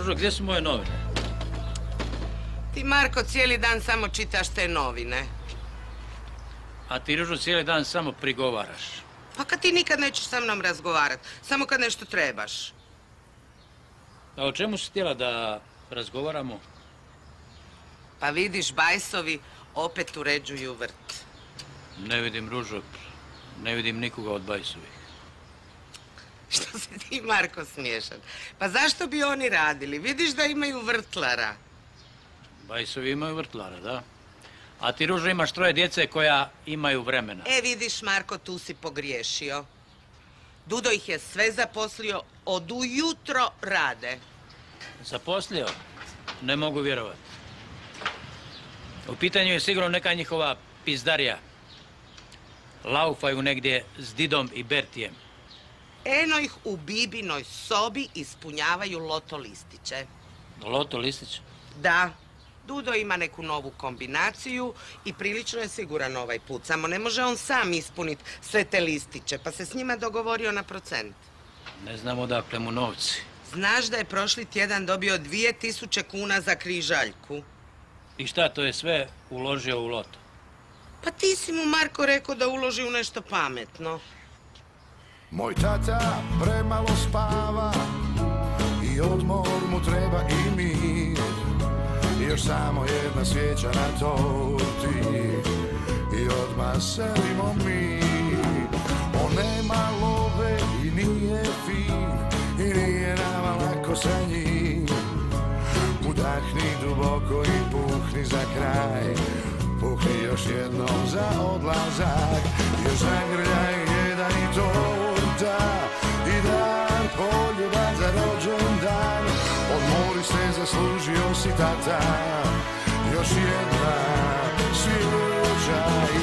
Ružo, gdje su moje novine? Ti, Marko, cijeli dan samo čitaš te novine. A ti, Ružo, cijeli dan samo prigovaraš. Pa kad ti nikad nećeš sa mnom razgovarat, samo kad nešto trebaš. A o čemu si htjela da razgovaramo? Pa vidiš, bajsovi opet uređuju vrt. Ne vidim Ružo, ne vidim nikoga od bajsovih. Što si ti, Marko, smiješan? Pa zašto bi oni radili? Vidiš da imaju vrtlara. Bajsovi imaju vrtlara, da. A ti, Ružo, imaš troje djece koja imaju vremena. E, vidiš, Marko, tu si pogriješio. Dudo ih je sve zaposlio, od ujutro rade. Zaposlio? Ne mogu vjerovati. U pitanju je sigurno neka njihova pizdarija. Laufaju negdje s Didom i Bertijem. Eno ih u Bibinoj sobi ispunjavaju loto listiće. Loto listić? Da, Dudo ima neku novu kombinaciju i prilično je siguran ovaj put. Samo ne može on sam ispuniti sve te listiće, pa se s njima dogovorio na procent. Ne znam odakle mu novci. Znaš da je prošli tjedan dobio 2000 kuna za križaljku? I šta, to je sve uložio u loto? Pa ti si mu, Marko, rekao da uloži u nešto pametno. Moj tata premalo spava i odmor mu treba i mir. Još samo jedna svijeća na torti i odmah selimo mi. On nema love i nije fin i nije nama lako sa njim. Udahni duboko i puhni za kraj Puhni još jednom za odlazak Još zagrljaj jedan i možda i dan poljuban za rođendan. Odmori se, zaslužio si tata, još jedna si